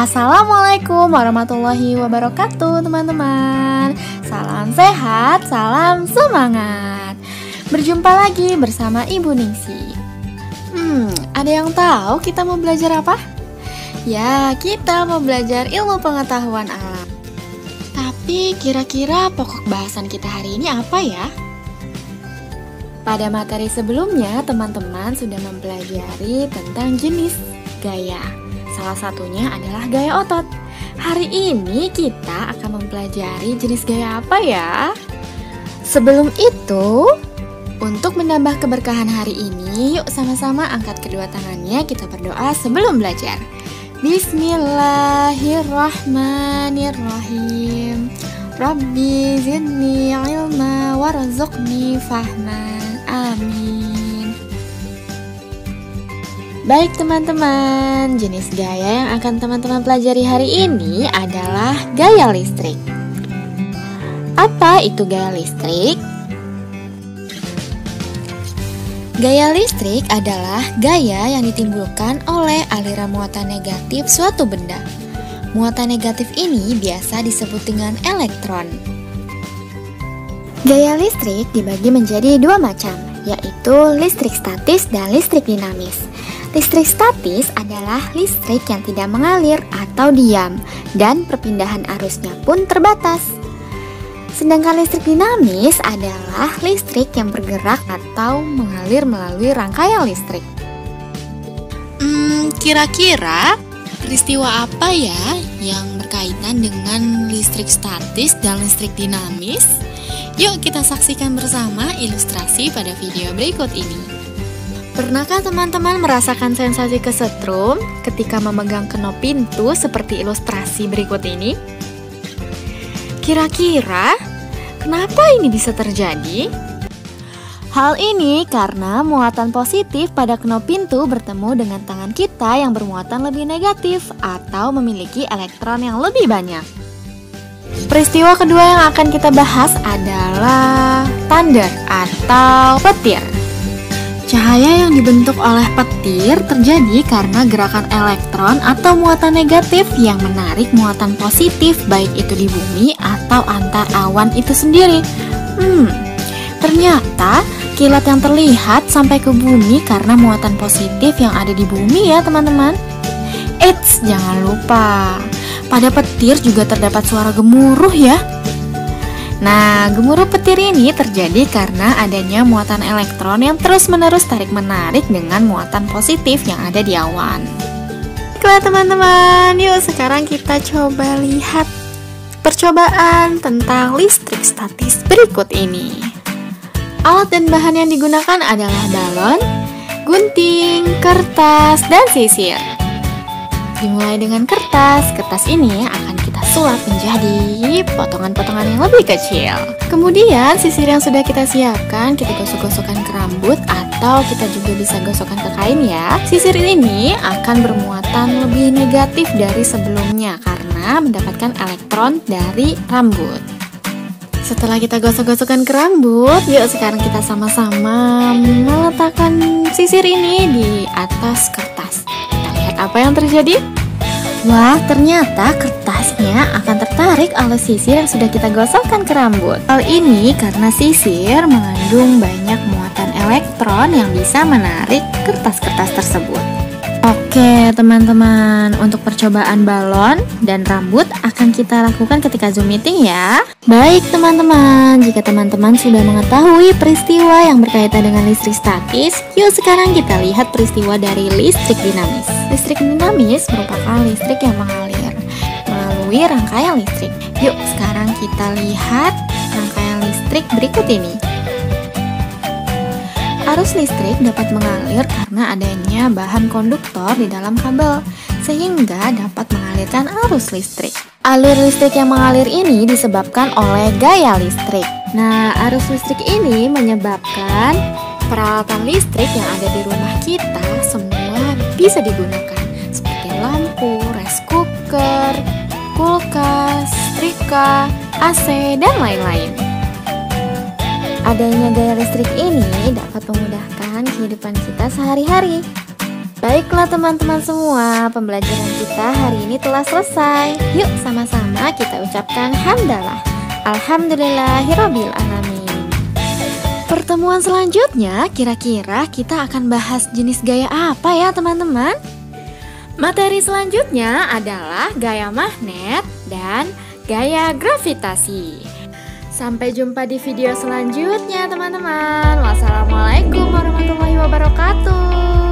Assalamualaikum warahmatullahi wabarakatuh teman-teman. Salam sehat, salam semangat. Berjumpa lagi bersama Ibu Ningsi. Hmm, ada yang tahu kita mau belajar apa? Ya, kita mau belajar ilmu pengetahuan alam. Tapi kira-kira pokok bahasan kita hari ini apa ya? Pada materi sebelumnya, teman-teman sudah mempelajari tentang jenis gaya Salah satunya adalah gaya otot. Hari ini kita akan mempelajari jenis gaya apa ya? Sebelum itu, untuk menambah keberkahan hari ini, yuk sama-sama angkat kedua tangannya kita berdoa sebelum belajar. Bismillahirrahmanirrahim. Rabbi zidni ilma warzuqni fahman. Amin. Baik teman-teman, jenis gaya yang akan teman-teman pelajari hari ini adalah gaya listrik. Apa itu gaya listrik? Gaya listrik adalah gaya yang ditimbulkan oleh aliran muatan negatif suatu benda. Muatan negatif ini biasa disebut dengan elektron. Gaya listrik dibagi menjadi dua macam, yaitu listrik statis dan listrik dinamis. Listrik statis adalah listrik yang tidak mengalir atau diam dan perpindahan arusnya pun terbatas. Sedangkan listrik dinamis adalah listrik yang bergerak atau mengalir melalui rangkaian listrik. Hmm, kira-kira peristiwa apa ya yang berkaitan dengan listrik statis dan listrik dinamis? Yuk kita saksikan bersama ilustrasi pada video berikut ini. Pernahkah teman-teman merasakan sensasi kesetrum ketika memegang kenop pintu seperti ilustrasi berikut ini? Kira-kira kenapa ini bisa terjadi? Hal ini karena muatan positif pada knop pintu bertemu dengan tangan kita yang bermuatan lebih negatif atau memiliki elektron yang lebih banyak. Peristiwa kedua yang akan kita bahas adalah thunder atau petir. Cahaya yang dibentuk oleh petir terjadi karena gerakan elektron atau muatan negatif yang menarik muatan positif baik itu di bumi atau antar awan itu sendiri. Hmm, ternyata kilat yang terlihat sampai ke bumi karena muatan positif yang ada di bumi ya teman-teman. Eits, jangan lupa, pada petir juga terdapat suara gemuruh ya. Nah, gemuruh petir ini terjadi karena adanya muatan elektron yang terus-menerus tarik-menarik dengan muatan positif yang ada di awan. Baiklah teman-teman, yuk sekarang kita coba lihat percobaan tentang listrik statis berikut ini. Alat dan bahan yang digunakan adalah balon, gunting, kertas, dan sisir. Dimulai dengan kertas, kertas ini akan sulap menjadi potongan-potongan yang lebih kecil. Kemudian sisir yang sudah kita siapkan, kita gosok-gosokkan ke rambut atau kita juga bisa gosokkan ke kain ya. Sisir ini akan bermuatan lebih negatif dari sebelumnya karena mendapatkan elektron dari rambut. Setelah kita gosok-gosokkan ke rambut, yuk sekarang kita sama-sama meletakkan sisir ini di atas kertas apa yang terjadi? Wah, ternyata kertasnya akan tertarik oleh sisir yang sudah kita gosokkan ke rambut. Hal ini karena sisir mengandung banyak muatan elektron yang bisa menarik kertas-kertas tersebut. Oke teman-teman, untuk percobaan balon dan rambut akan kita lakukan ketika Zoom meeting ya. Baik teman-teman, jika teman-teman sudah mengetahui peristiwa yang berkaitan dengan listrik statis, yuk sekarang kita lihat peristiwa dari listrik dinamis. Listrik dinamis merupakan listrik yang mengalir melalui rangkaian listrik. Yuk sekarang kita lihat rangkaian listrik berikut ini. Arus listrik dapat mengalir karena adanya bahan konduktor di dalam kabel, sehingga dapat mengalirkan arus listrik. Alur listrik yang mengalir ini disebabkan oleh gaya listrik. Nah, arus listrik ini menyebabkan peralatan listrik yang ada di rumah kita semua bisa digunakan, seperti lampu, rice cooker, kulkas, setrika, AC, dan lain-lain. Adanya gaya listrik ini dapat memudahkan kehidupan kita sehari-hari. Baiklah teman-teman semua, pembelajaran kita hari ini telah selesai. Yuk sama-sama kita ucapkan hamdalah. Alhamdulillahirabbil alamin. Pertemuan selanjutnya kira-kira kita akan bahas jenis gaya apa ya teman-teman? Materi selanjutnya adalah gaya magnet dan gaya gravitasi. Sampai jumpa di video selanjutnya teman-teman. Wassalamualaikum warahmatullahi wabarakatuh.